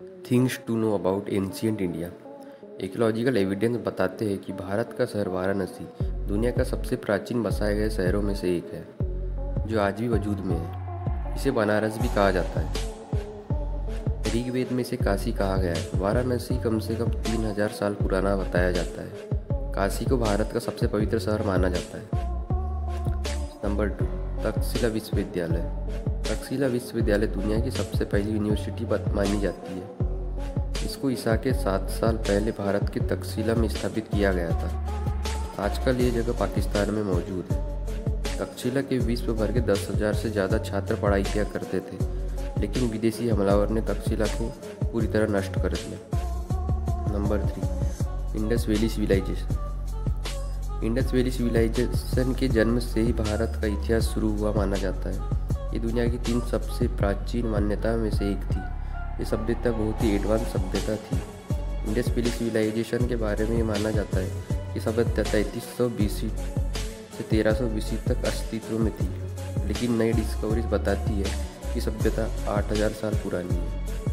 Things to know about ancient India archaeological evidence बताते हैं कि भारत का शहर वाराणसी दुनिया का सबसे प्राचीन बसाए गए शहरों में से एक है, जो आज भी वजूद में है। इसे बनारस भी कहा जाता है। ऋग्वेद में इसे काशी कहा गया है। वाराणसी कम से कम तीन हज़ार साल पुराना बताया जाता है। काशी को भारत का सबसे पवित्र शहर माना जाता है। नंबर टू तक्षशिला विश्वविद्यालय। तक्षशिला विश्वविद्यालय दुनिया की सबसे पहली यूनिवर्सिटी मानी जाती है। इसको ईसा के सात साल पहले भारत के तकसीला में स्थापित किया गया था। आजकल ये जगह पाकिस्तान में मौजूद है। तकसीला के विश्व भर के दस हज़ार से ज़्यादा छात्र पढ़ाई किया करते थे, लेकिन विदेशी हमलावर ने तक्षशिला को पूरी तरह नष्ट कर दिया। Number three, Indus valley civilisation. Indus valley civilisation के जन्म से ही भारत का इतिहास शुरू हुआ माना जाता है। ये दुनिया की तीन सबसे प्राचीन मान्यताओं में से एक थी। ये सभ्यता बहुत ही एडवांस सभ्यता थी। इंडस वैली सिविलाइजेशन के बारे में ये माना जाता है कि सभ्यता तैंतीस सौ बीसी से तेरह सौ बीसी तक अस्तित्व में थी। लेकिन नई डिस्कवरीज बताती है कि सभ्यता आठ हज़ार साल पुरानी है।